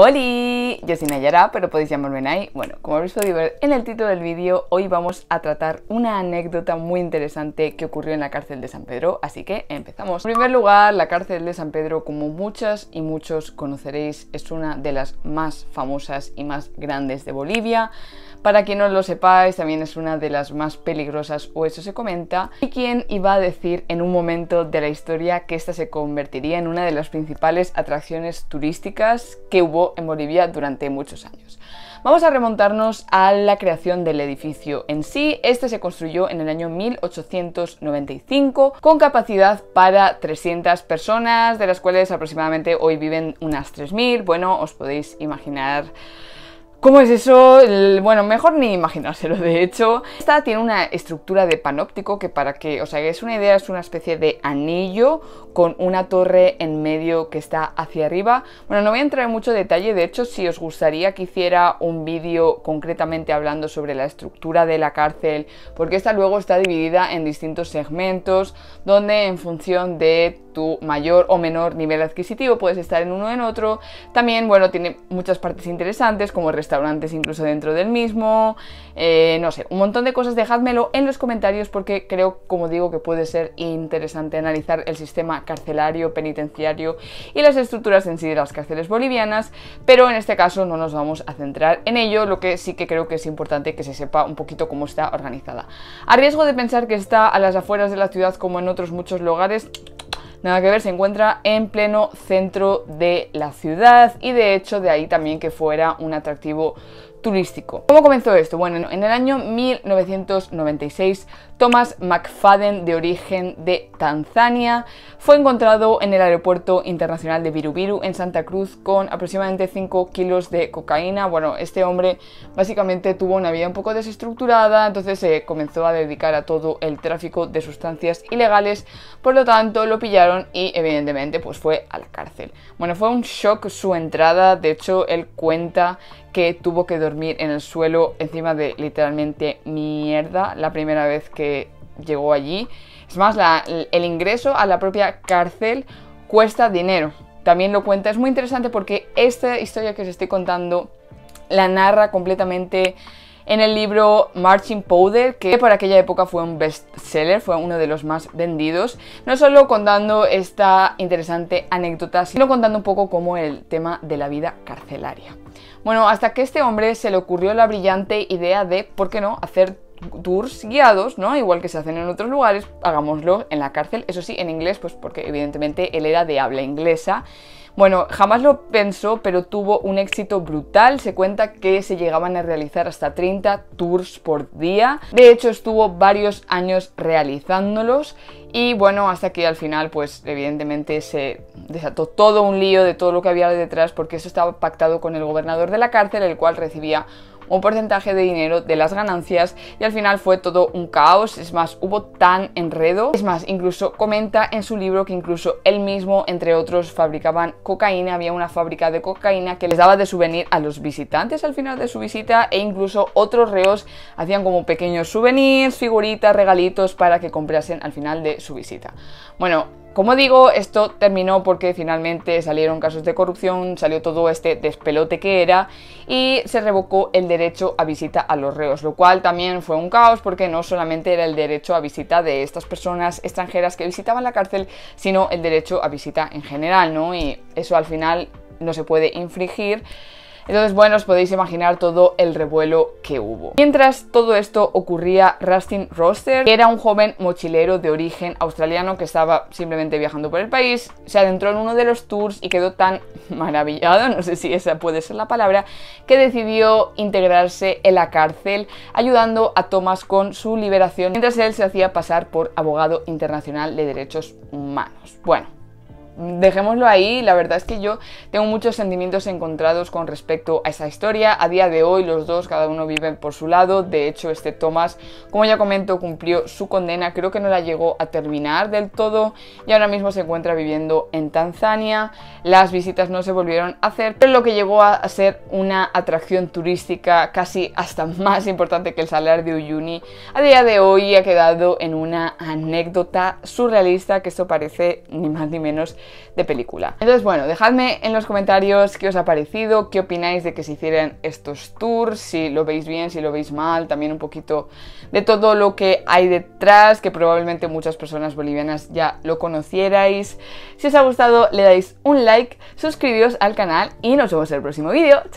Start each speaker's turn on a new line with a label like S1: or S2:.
S1: ¡Holi! Yo soy Nayara, pero podéis llamarme Nay. Bueno, como habéis podido ver en el título del vídeo, hoy vamos a tratar una anécdota muy interesante que ocurrió en la cárcel de San Pedro, así que empezamos. En primer lugar, la cárcel de San Pedro, como muchas y muchos conoceréis, es una de las más famosas y más grandes de Bolivia. Para quien no lo sepáis, también es una de las más peligrosas, o eso se comenta. Y quien iba a decir en un momento de la historia que esta se convertiría en una de las principales atracciones turísticas que hubo en Bolivia durante muchos años. Vamos a remontarnos a la creación del edificio en sí. Este se construyó en el año 1895 con capacidad para 300 personas, de las cuales aproximadamente hoy viven unas 3.000. Bueno, os podéis imaginar ¿Cómo es eso? bueno, mejor ni imaginárselo, de hecho. Esta tiene una estructura de panóptico que para que os hagáis una idea es una especie de anillo con una torre en medio que está hacia arriba. Bueno, no voy a entrar en mucho detalle, de hecho si os gustaría que hiciera un vídeo concretamente hablando sobre la estructura de la cárcel, porque esta luego está dividida en distintos segmentos, donde en función de tu mayor o menor nivel adquisitivo puedes estar en uno o en otro. También, bueno, tiene muchas partes interesantes como restaurantes incluso dentro del mismo, eh, no sé, un montón de cosas, dejádmelo en los comentarios porque creo, como digo, que puede ser interesante analizar el sistema carcelario, penitenciario y las estructuras en sí de las cárceles bolivianas, pero en este caso no nos vamos a centrar en ello, lo que sí que creo que es importante que se sepa un poquito cómo está organizada. A riesgo de pensar que está a las afueras de la ciudad como en otros muchos lugares, Nada que ver, se encuentra en pleno centro de la ciudad y de hecho de ahí también que fuera un atractivo ¿Cómo comenzó esto? Bueno, en el año 1996, Thomas McFadden, de origen de Tanzania, fue encontrado en el aeropuerto internacional de Virubiru, en Santa Cruz, con aproximadamente 5 kilos de cocaína. Bueno, este hombre básicamente tuvo una vida un poco desestructurada, entonces se comenzó a dedicar a todo el tráfico de sustancias ilegales, por lo tanto lo pillaron y evidentemente pues fue a la cárcel. Bueno, fue un shock su entrada, de hecho él cuenta que tuvo que dormir en el suelo encima de literalmente mierda la primera vez que llegó allí. Es más, el ingreso a la propia cárcel cuesta dinero. También lo cuenta, es muy interesante porque esta historia que os estoy contando la narra completamente en el libro Marching Powder, que por aquella época fue un bestseller, fue uno de los más vendidos, no solo contando esta interesante anécdota, sino contando un poco como el tema de la vida carcelaria. Bueno, hasta que este hombre se le ocurrió la brillante idea de, ¿por qué no?, hacer tours guiados, ¿no? Igual que se hacen en otros lugares, hagámoslo en la cárcel, eso sí, en inglés, pues porque evidentemente él era de habla inglesa. Bueno, jamás lo pensó, pero tuvo un éxito brutal. Se cuenta que se llegaban a realizar hasta 30 tours por día. De hecho, estuvo varios años realizándolos y bueno, hasta que al final, pues evidentemente se desató todo un lío de todo lo que había detrás porque eso estaba pactado con el gobernador de la cárcel, el cual recibía un porcentaje de dinero de las ganancias y al final fue todo un caos, es más, hubo tan enredo, es más, incluso comenta en su libro que incluso él mismo, entre otros, fabricaban cocaína, había una fábrica de cocaína que les daba de souvenir a los visitantes al final de su visita e incluso otros reos hacían como pequeños souvenirs, figuritas, regalitos para que comprasen al final de su visita. Bueno, como digo, esto terminó porque finalmente salieron casos de corrupción, salió todo este despelote que era y se revocó el derecho a visita a los reos, lo cual también fue un caos porque no solamente era el derecho a visita de estas personas extranjeras que visitaban la cárcel, sino el derecho a visita en general, ¿no? Y eso al final no se puede infringir. Entonces, bueno, os podéis imaginar todo el revuelo que hubo. Mientras todo esto ocurría, Rustin Roster, que era un joven mochilero de origen australiano que estaba simplemente viajando por el país, se adentró en uno de los tours y quedó tan maravillado, no sé si esa puede ser la palabra, que decidió integrarse en la cárcel ayudando a Thomas con su liberación mientras él se hacía pasar por abogado internacional de derechos humanos. Bueno, dejémoslo ahí, la verdad es que yo tengo muchos sentimientos encontrados con respecto a esa historia. A día de hoy los dos, cada uno vive por su lado. De hecho, este Thomas, como ya comento, cumplió su condena. Creo que no la llegó a terminar del todo y ahora mismo se encuentra viviendo en Tanzania. Las visitas no se volvieron a hacer, pero lo que llegó a ser una atracción turística casi hasta más importante que el Salar de Uyuni, a día de hoy ha quedado en una anécdota surrealista que esto parece ni más ni menos de película. Entonces, bueno, dejadme en los comentarios qué os ha parecido, qué opináis de que se hicieran estos tours, si lo veis bien, si lo veis mal, también un poquito de todo lo que hay detrás, que probablemente muchas personas bolivianas ya lo conocierais. Si os ha gustado, le dais un like, suscribíos al canal y nos vemos en el próximo vídeo. ¡Chao!